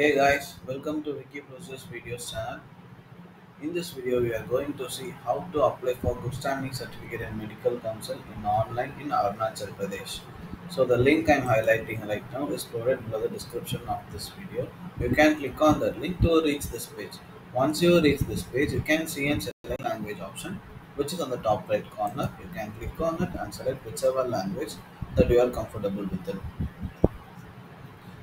Hey guys, welcome to Wiki Process Videos channel. In this video, we are going to see how to apply for Good Standing Certificate in Medical Council in online in Arunachal Pradesh. So the link I am highlighting right now is provided below the description of this video. You can click on that link to reach this page. Once you reach this page, you can see and select language option, which is on the top right corner. You can click on it and select whichever language that you are comfortable with. It.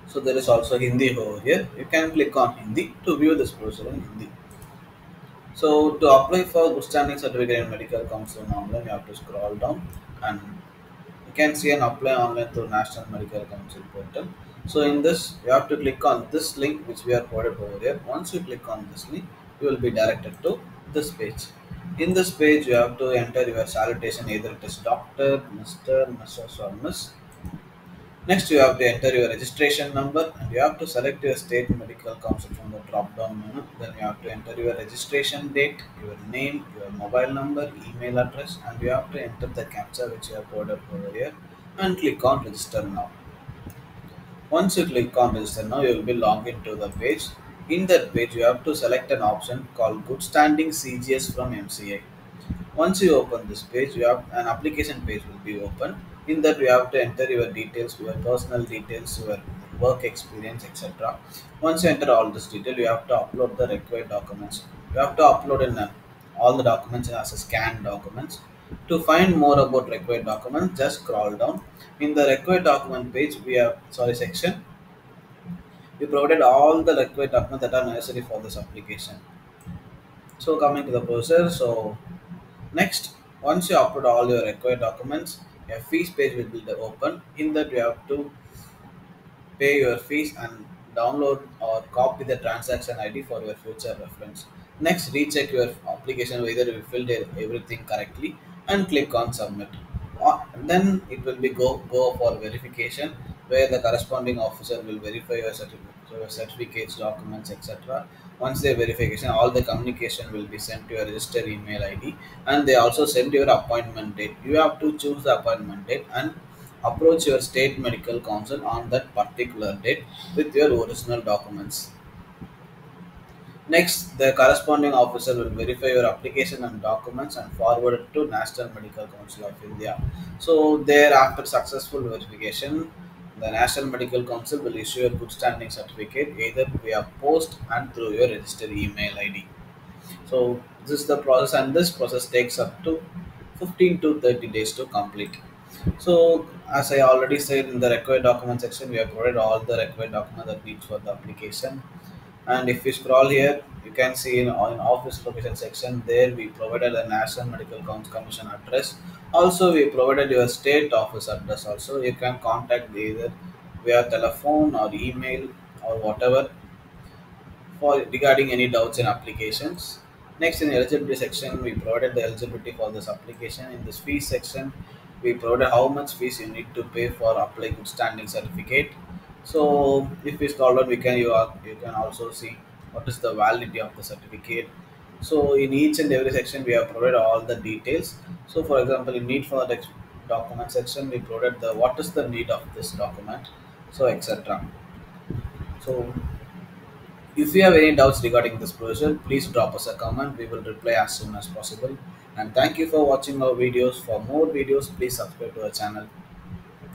So there is also Hindi over here. You can click on Hindi to view this brochure in Hindi. So to apply for good standing certificate in medical council online, you have to scroll down and you can see an apply online through National Medical Council portal. So in this, you have to click on this link which we are provided over here. Once you click on this link, you will be directed to this page. In this page, you have to enter your salutation either it is Doctor, Mr, Mrs or Miss Next, you have to enter your registration number and you have to select your state medical council from the drop down menu. Then you have to enter your registration date, your name, your mobile number, email address, and you have to enter the captcha which you have coded over here and click on register now. Once you click on register now, you will be logged into the page. In that page, you have to select an option called Good Standing CGS from MCA. Once you open this page, you have an application page will be open. In that you have to enter your details your personal details your work experience etc once you enter all this detail you have to upload the required documents. You have to upload in uh, all the documents as a scanned documents. To find more about required documents just scroll down. In the required document page we have sorry section. We provided all the required documents that are necessary for this application. So coming to the process so next once you upload all your required documents a fees page will be open. In that you have to pay your fees and download or copy the transaction id for your future reference. Next recheck your application whether you filled everything correctly and click on submit. Then it will be go go for verification where the corresponding officer will verify your certificate your certificates documents etc once they verification all the communication will be sent to your registered email id and they also send your appointment date. You have to choose the appointment date and approach your state medical council on that particular date with your original documents. Next, the corresponding officer will verify your application and documents and forward it to National Medical Council of India. So, there after successful verification, the National Medical Council will issue a good standing certificate either via post and through your registered email ID. So, this is the process, and this process takes up to 15 to 30 days to complete. So, as I already said in the required document section, we have provided all the required documents that needs for the application and if you scroll here you can see in, in office location section there we provided the national medical council commission address. Also we provided your state office address also. You can contact either via telephone or email or whatever for regarding any doubts in applications. Next in eligibility section we provided the eligibility for this application. In this fees section we provided how much fees you need to pay for apply good standing certificate so if we scroll we can you, are, you can also see what is the validity of the certificate. So in each and every section, we have provided all the details. So for example, in need for the document section, we provided the what is the need of this document, so etc. So if you have any doubts regarding this procedure, please drop us a comment. We will reply as soon as possible. And thank you for watching our videos. For more videos, please subscribe to our channel.